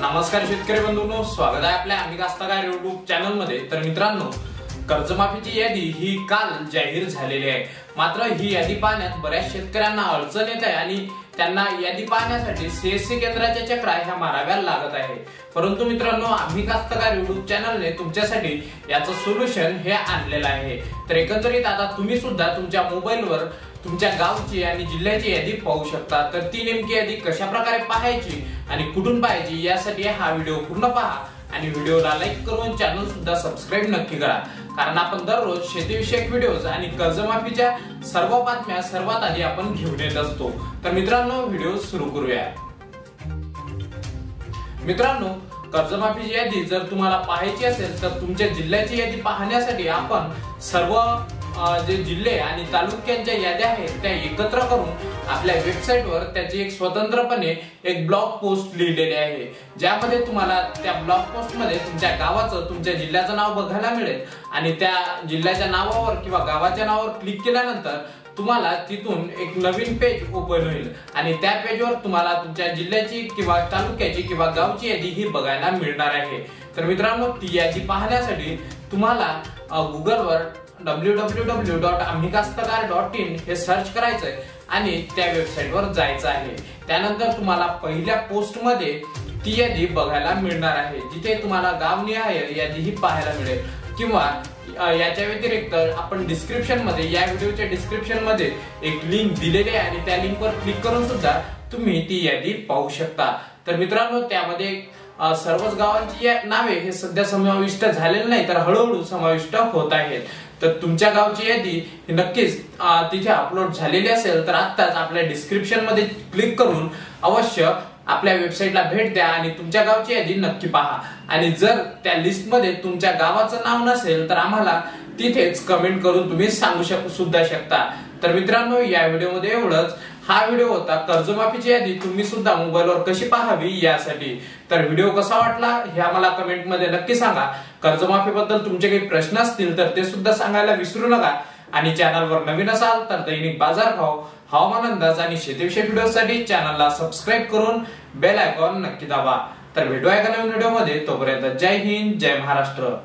नमस्कार शेतकरी बंधूंनो स्वागत आहे आपल्या आम्ही कास्तकार युट्यूब चॅनलमध्ये तर मित्रांनो कर्जमाफीची यादी ही काल जाहीर झालेली आहे. मात्र ही यादी पाहण्यात बऱ्याच शेतकऱ्यांना अडचण येत आहे आणि त्यांना यादी पाहण्यासाठी सीएससी केंद्राच्या चक्रा ह्या माराव्या लागत आहे. परंतु मित्रांनो आम्ही कास्तकार युट्यूब चॅनलने तुमच्यासाठी याचं सोल्युशन हे आणलेलं आहे. तर एकंदरीत आता तुम्ही सुद्धा तुमच्या मोबाईलवर तुमच्या गावची आणि जिल्ह्याची यादी पाहू शकता. तर ती नेमकी यादी कशा प्रकारे पाहायची आणि कुठून पाहायची यासाठी हा व्हिडिओ पूर्ण पहा आणि व्हिडिओला लाईक करून चॅनल सुद्धा सबस्क्राईब नक्की करा. कारण आपण दररोज शेतीविषयक व्हिडिओज आणि कर्जमाफीच्या सर्व बातम्या सर्वात आधी आपण घेऊन येत असतो. तर मित्रांनो व्हिडिओ सुरू करूया. मित्रांनो कर्जमाफीची यादी जर तुम्हाला पाहायची असेल तर तुमच्या जिल्ह्याची यादी पाहण्यासाठी आपण सर्व जे जिल्हे आणि तालुक्यांच्या याद्या आहेत त्या एकत्र करून आपल्या वेबसाईटवर त्याची एक स्वतंत्रपणे एक ब्लॉग पोस्ट लिहिलेली आहे. ज्यामध्ये तुम्हाला त्या ब्लॉग पोस्टमध्ये तुमच्या गावाचं तुमच्या जिल्ह्याचं नाव बघायला मिळेल. आणि त्या जिल्ह्याच्या नावावर किंवा गावाच्या नावावर क्लिक केल्यानंतर तुम्हाला तिथून एक नवीन पेज ओपन होईल. आणि त्या पेजवर तुम्हाला तुमच्या जिल्ह्याची किंवा तालुक्याची किंवा गावची यादी ही बघायला मिळणार आहे. तर मित्रांनो ती यादी पाहण्यासाठी तुम्हाला गुगलवर डब्ल्यू डब्ल्यू डब्ल्यू डॉट आम्ही डॉट इन हे सर्च करायचंय आणि त्या वेबसाईटवर जायचं आहे. त्यानंतर तुम्हाला पहिल्या पोस्टमध्ये ती यादी बघायला मिळणार आहे. जिथे तुम्हाला गावनिहाय यादी ही पाहायला मिळेल. किंवा याच्या व्यतिरिक्त आपण डिस्क्रिप्शनमध्ये या व्हिडिओच्या डिस्क्रिप्शनमध्ये एक लिंक दिलेली आहे आणि त्या लिंकवर क्लिक करून सुद्धा तुम्ही ती यादी पाहू शकता. तर मित्रांनो त्यामध्ये सर्वच गावांची नावे हे सध्या समाविष्ट झालेले नाही तर हळूहळू समाविष्ट होत आहेत. तर तुमच्या गावची यादी ही नक्कीच तिथे अपलोड झालेली असेल तर आत्ताच आपल्या डिस्क्रिप्शनमध्ये क्लिक करून अवश्य आपल्या वेबसाईटला भेट द्या आणि तुमच्या गावची यादी नक्की पहा. आणि जर त्या लिस्टमध्ये तुमच्या गावाचं नाव नसेल तर आम्हाला तिथेच कमेंट करून तुम्ही सांगू शक सुद्धा शकता. तर मित्रांनो या व्हिडिओमध्ये एवढंच. हा व्हिडिओ होता कर्जमाफीची यादी तुम्ही सुद्धा मोबाईलवर कशी पाहावी यासाठी. तर व्हिडिओ कसा वाटला हे आम्हाला कमेंटमध्ये नक्की सांगा. कर्जमाफीबद्दल तुमचे काही प्रश्न असतील तर ते सुद्धा सांगायला विसरू नका. आणि चॅनलवर नवीन असाल तर दैनिक बाजार भाव हवामान अंदाज आणि शेतीविषयक व्हिडिओसाठी चॅनलला सबस्क्राईब करून बेल आयकॉन नक्की दाबा. तर भेटूया एका नवीन व्हिडिओमध्ये. तोपर्यंत जय हिंद जय महाराष्ट्र.